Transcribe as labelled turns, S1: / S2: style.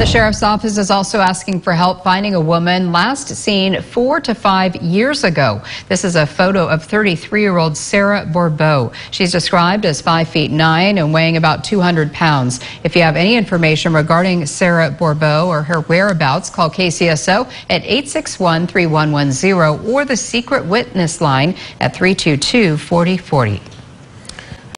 S1: And the sheriff's office is also asking for help finding a woman last seen four to five years ago. This is a photo of 33-year-old Sarah Bourbeau. She's described as 5 feet 9 and weighing about 200 pounds. If you have any information regarding Sarah Bourbeau or her whereabouts, call KCSO at 861-3110 or the secret witness line at 322-4040.